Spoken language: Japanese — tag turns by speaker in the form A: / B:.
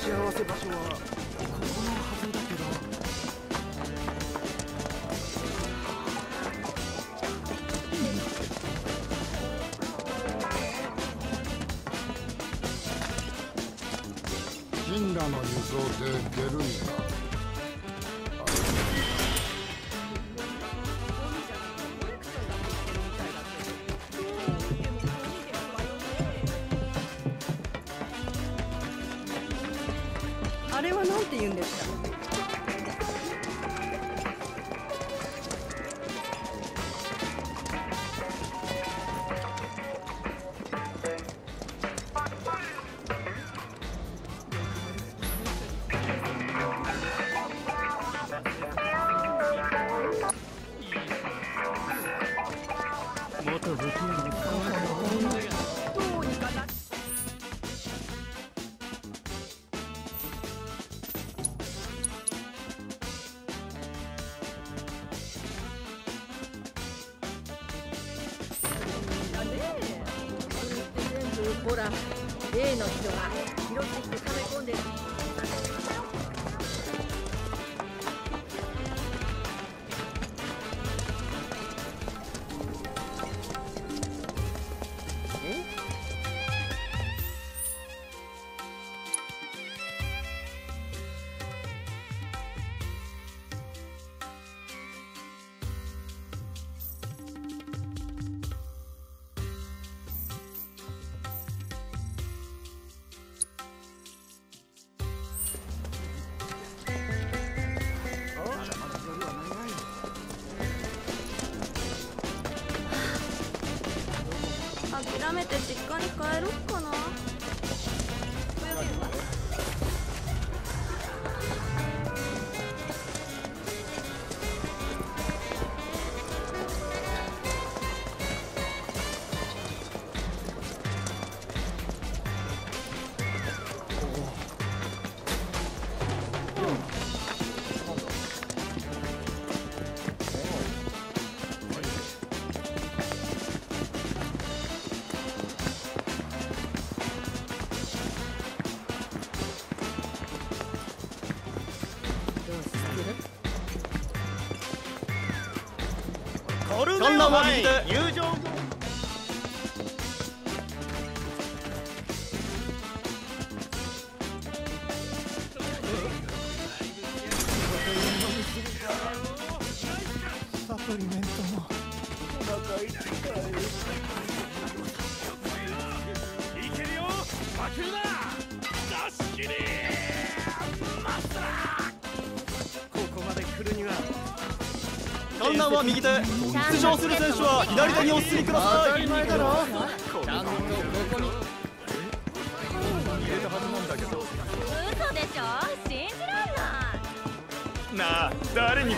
A: ち合わせ場所はここのはずだけど。
B: 神羅の輸送で出るんだ
C: あれはなんて言うんですか？
A: 元武器より
C: ほら例の人が拾ってきて食べて。
D: 諦めて実家に帰ろっかな。
A: コル
E: ガンナムは右手
A: 友情サプリメントも。お腹痛い
E: ンは右手。出場する選手は左手にお進みください。
A: 前だろ
E: ちゃんとここに。
D: 嘘でしょ？信じらんない。
A: なあ誰に